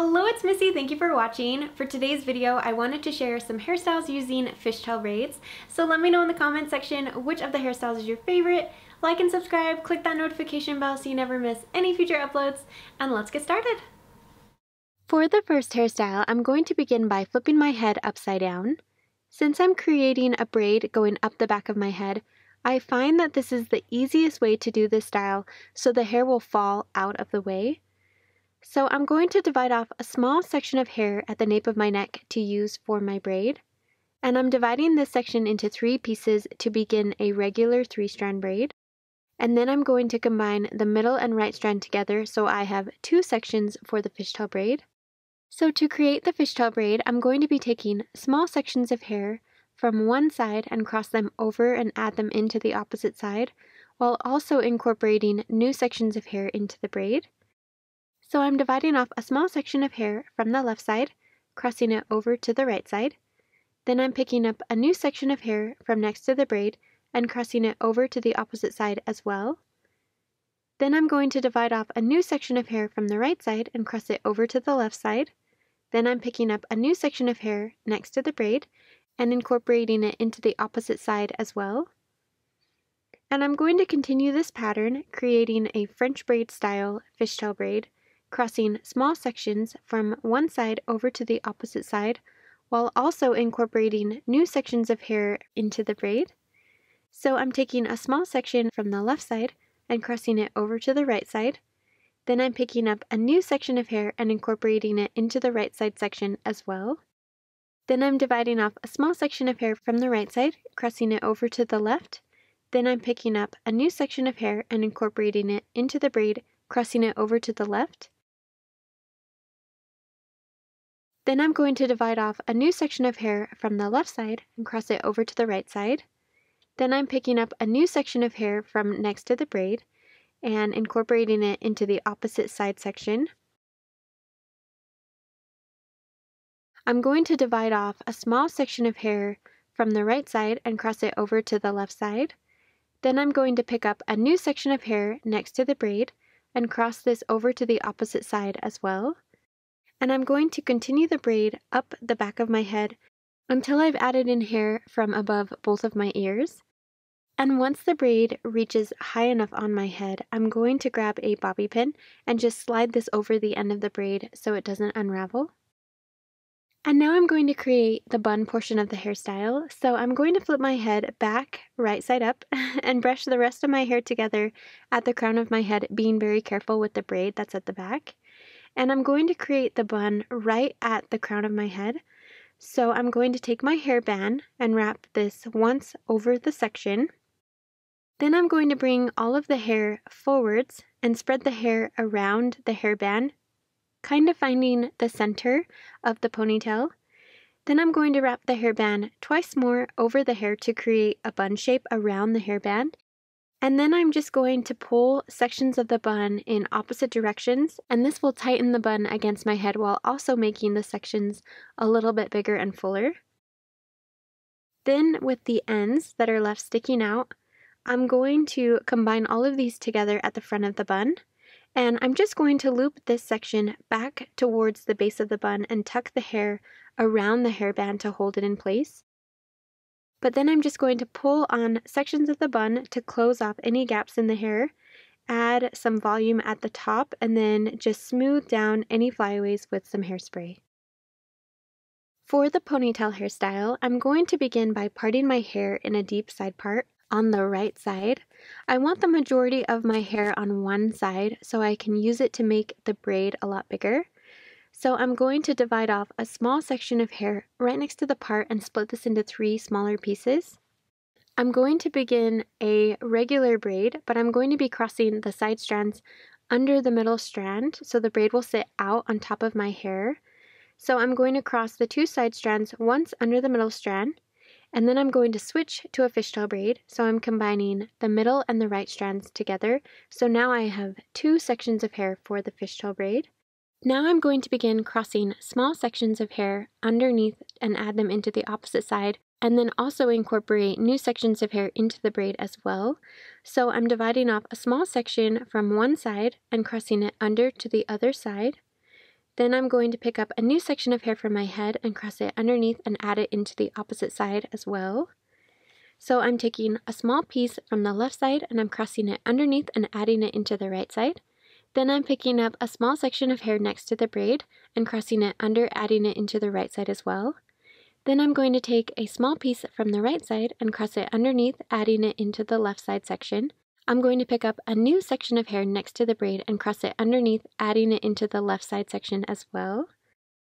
Hello, it's Missy. Thank you for watching. For today's video, I wanted to share some hairstyles using fishtail braids. So let me know in the comment section which of the hairstyles is your favorite. Like and subscribe, click that notification bell so you never miss any future uploads, and let's get started. For the first hairstyle, I'm going to begin by flipping my head upside down. Since I'm creating a braid going up the back of my head, I find that this is the easiest way to do this style so the hair will fall out of the way. So I'm going to divide off a small section of hair at the nape of my neck to use for my braid. And I'm dividing this section into three pieces to begin a regular three strand braid. And then I'm going to combine the middle and right strand together so I have two sections for the fishtail braid. So to create the fishtail braid, I'm going to be taking small sections of hair from one side and cross them over and add them into the opposite side, while also incorporating new sections of hair into the braid. So I'm dividing off a small section of hair from the left side, crossing it over to the right side. Then I'm picking up a new section of hair from next to the braid and crossing it over to the opposite side as well. Then I'm going to divide off a new section of hair from the right side and cross it over to the left side. Then I'm picking up a new section of hair next to the braid and incorporating it into the opposite side as well. And I'm going to continue this pattern, creating a French braid style fishtail braid crossing small sections from one side over to the opposite side, while also incorporating new sections of hair into the braid. So I'm taking a small section from the left side and crossing it over to the right side. Then I'm picking up a new section of hair and incorporating it into the right side section as well. Then I'm dividing off a small section of hair from the right side, crossing it over to the left. Then I'm picking up a new section of hair and incorporating it into the braid, crossing it over to the left. Then I'm going to divide off a new section of hair from the left side and cross it over to the right side. Then I'm picking up a new section of hair from next to the braid and incorporating it into the opposite side section. I'm going to divide off a small section of hair from the right side and cross it over to the left side. Then I'm going to pick up a new section of hair next to the braid and cross this over to the opposite side as well and I'm going to continue the braid up the back of my head until I've added in hair from above both of my ears. And once the braid reaches high enough on my head, I'm going to grab a bobby pin and just slide this over the end of the braid so it doesn't unravel. And now I'm going to create the bun portion of the hairstyle. So I'm going to flip my head back, right side up, and brush the rest of my hair together at the crown of my head, being very careful with the braid that's at the back and I'm going to create the bun right at the crown of my head. So I'm going to take my hairband and wrap this once over the section. Then I'm going to bring all of the hair forwards and spread the hair around the hairband, kind of finding the center of the ponytail. Then I'm going to wrap the hairband twice more over the hair to create a bun shape around the hairband. And then I'm just going to pull sections of the bun in opposite directions, and this will tighten the bun against my head while also making the sections a little bit bigger and fuller. Then with the ends that are left sticking out, I'm going to combine all of these together at the front of the bun. And I'm just going to loop this section back towards the base of the bun and tuck the hair around the hairband to hold it in place. But then I'm just going to pull on sections of the bun to close off any gaps in the hair, add some volume at the top, and then just smooth down any flyaways with some hairspray. For the ponytail hairstyle, I'm going to begin by parting my hair in a deep side part on the right side. I want the majority of my hair on one side so I can use it to make the braid a lot bigger. So I'm going to divide off a small section of hair right next to the part and split this into three smaller pieces. I'm going to begin a regular braid, but I'm going to be crossing the side strands under the middle strand so the braid will sit out on top of my hair. So I'm going to cross the two side strands once under the middle strand, and then I'm going to switch to a fishtail braid. So I'm combining the middle and the right strands together. So now I have two sections of hair for the fishtail braid. Now I'm going to begin crossing small sections of hair underneath and add them into the opposite side and then also incorporate new sections of hair into the braid as well. So I'm dividing off a small section from one side and crossing it under to the other side. Then I'm going to pick up a new section of hair from my head and cross it underneath and add it into the opposite side as well. So I'm taking a small piece from the left side and I'm crossing it underneath and adding it into the right side. Then I'm picking up a small section of hair next to the braid and crossing it under, adding it into the right side as well. Then I'm going to take a small piece from the right side and cross it underneath, adding it into the left side section. I'm going to pick up a new section of hair next to the braid and cross it underneath, adding it into the left side section as well.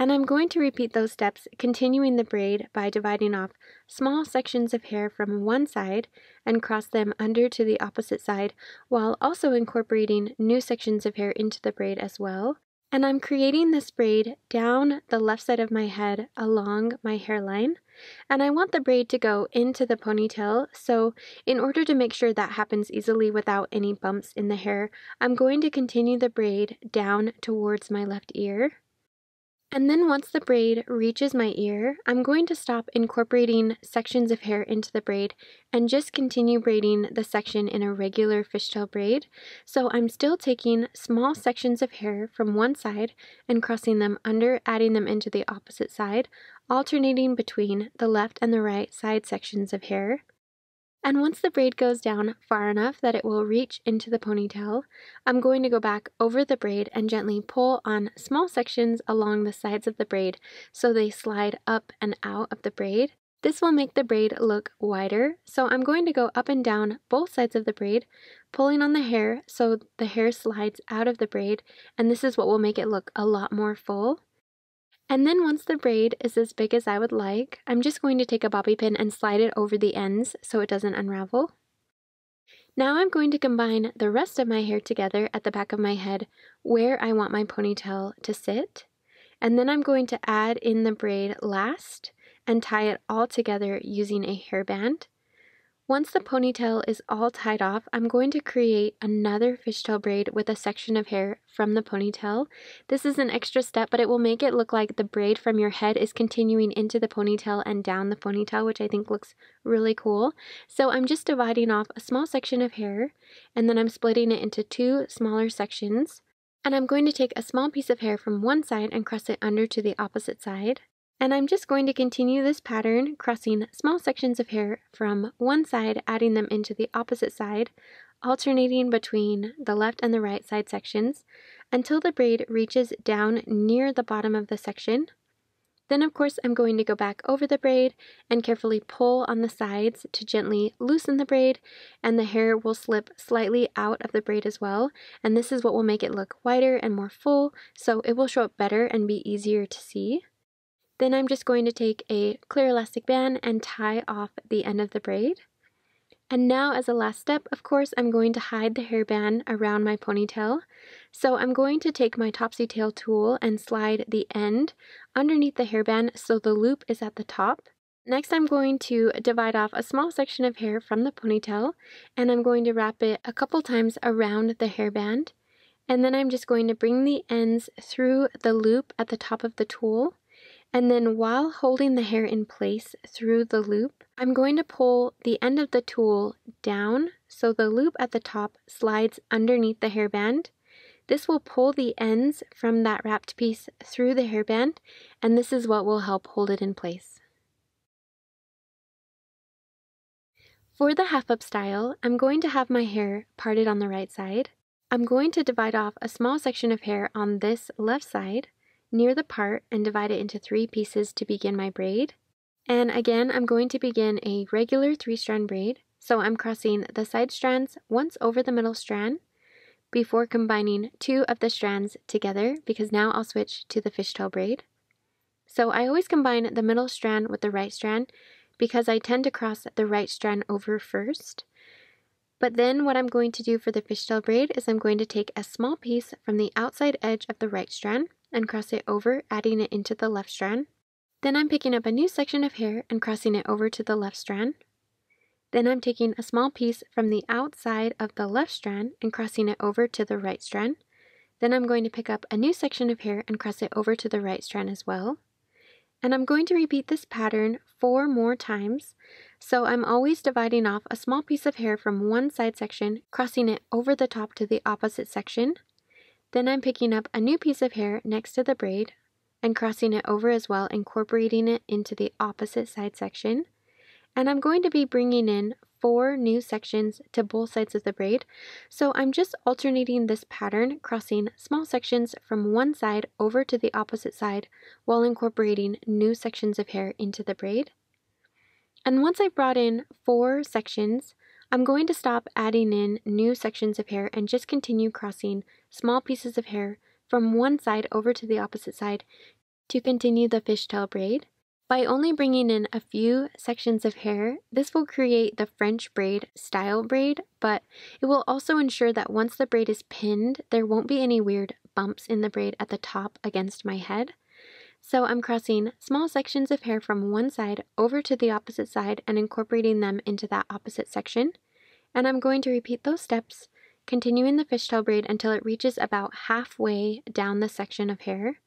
And I'm going to repeat those steps, continuing the braid by dividing off small sections of hair from one side and cross them under to the opposite side, while also incorporating new sections of hair into the braid as well. And I'm creating this braid down the left side of my head along my hairline. And I want the braid to go into the ponytail. So in order to make sure that happens easily without any bumps in the hair, I'm going to continue the braid down towards my left ear. And then once the braid reaches my ear, I'm going to stop incorporating sections of hair into the braid and just continue braiding the section in a regular fishtail braid. So I'm still taking small sections of hair from one side and crossing them under, adding them into the opposite side, alternating between the left and the right side sections of hair. And once the braid goes down far enough that it will reach into the ponytail, I'm going to go back over the braid and gently pull on small sections along the sides of the braid so they slide up and out of the braid. This will make the braid look wider, so I'm going to go up and down both sides of the braid, pulling on the hair so the hair slides out of the braid, and this is what will make it look a lot more full. And then once the braid is as big as I would like, I'm just going to take a bobby pin and slide it over the ends so it doesn't unravel. Now I'm going to combine the rest of my hair together at the back of my head where I want my ponytail to sit. And then I'm going to add in the braid last and tie it all together using a hairband. Once the ponytail is all tied off, I'm going to create another fishtail braid with a section of hair from the ponytail. This is an extra step, but it will make it look like the braid from your head is continuing into the ponytail and down the ponytail, which I think looks really cool. So I'm just dividing off a small section of hair, and then I'm splitting it into two smaller sections. And I'm going to take a small piece of hair from one side and cross it under to the opposite side. And I'm just going to continue this pattern, crossing small sections of hair from one side, adding them into the opposite side, alternating between the left and the right side sections, until the braid reaches down near the bottom of the section. Then of course I'm going to go back over the braid and carefully pull on the sides to gently loosen the braid and the hair will slip slightly out of the braid as well and this is what will make it look wider and more full so it will show up better and be easier to see. Then I'm just going to take a clear elastic band and tie off the end of the braid. And now as a last step, of course, I'm going to hide the hairband around my ponytail. So I'm going to take my Topsy Tail tool and slide the end underneath the hairband so the loop is at the top. Next, I'm going to divide off a small section of hair from the ponytail and I'm going to wrap it a couple times around the hairband. And then I'm just going to bring the ends through the loop at the top of the tool and then while holding the hair in place through the loop, I'm going to pull the end of the tool down so the loop at the top slides underneath the hairband. This will pull the ends from that wrapped piece through the hairband, and this is what will help hold it in place. For the half up style, I'm going to have my hair parted on the right side. I'm going to divide off a small section of hair on this left side near the part and divide it into three pieces to begin my braid. And again, I'm going to begin a regular three strand braid. So I'm crossing the side strands once over the middle strand before combining two of the strands together because now I'll switch to the fishtail braid. So I always combine the middle strand with the right strand because I tend to cross the right strand over first. But then what I'm going to do for the fishtail braid is I'm going to take a small piece from the outside edge of the right strand and cross it over, adding it into the left strand. Then I'm picking up a new section of hair and crossing it over to the left strand. Then I'm taking a small piece from the outside of the left strand and crossing it over to the right strand. Then I'm going to pick up a new section of hair and cross it over to the right strand as well. And I'm going to repeat this pattern four more times. So I'm always dividing off a small piece of hair from one side section, crossing it over the top to the opposite section, Then I'm picking up a new piece of hair next to the braid and crossing it over as well, incorporating it into the opposite side section. And I'm going to be bringing in four new sections to both sides of the braid. So I'm just alternating this pattern, crossing small sections from one side over to the opposite side while incorporating new sections of hair into the braid. And once I've brought in four sections, I'm going to stop adding in new sections of hair and just continue crossing small pieces of hair from one side over to the opposite side to continue the fishtail braid. By only bringing in a few sections of hair, this will create the French braid style braid, but it will also ensure that once the braid is pinned, there won't be any weird bumps in the braid at the top against my head. So I'm crossing small sections of hair from one side over to the opposite side and incorporating them into that opposite section. And I'm going to repeat those steps, continuing the fishtail braid until it reaches about halfway down the section of hair.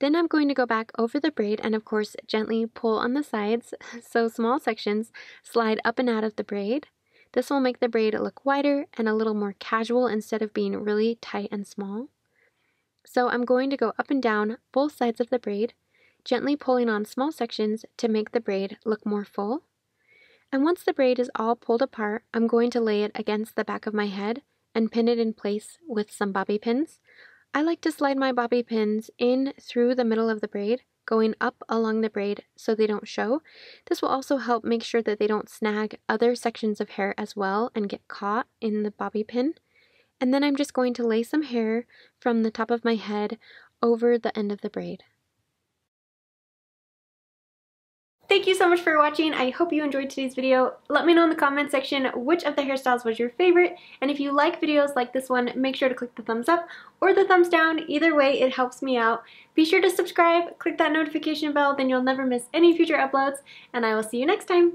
Then I'm going to go back over the braid and of course gently pull on the sides so small sections slide up and out of the braid. This will make the braid look wider and a little more casual instead of being really tight and small. So I'm going to go up and down both sides of the braid, gently pulling on small sections to make the braid look more full. And once the braid is all pulled apart, I'm going to lay it against the back of my head and pin it in place with some bobby pins I like to slide my bobby pins in through the middle of the braid, going up along the braid so they don't show. This will also help make sure that they don't snag other sections of hair as well and get caught in the bobby pin. And then I'm just going to lay some hair from the top of my head over the end of the braid. Thank you so much for watching. I hope you enjoyed today's video. Let me know in the comment section which of the hairstyles was your favorite. And if you like videos like this one, make sure to click the thumbs up or the thumbs down. Either way, it helps me out. Be sure to subscribe, click that notification bell, then you'll never miss any future uploads. And I will see you next time.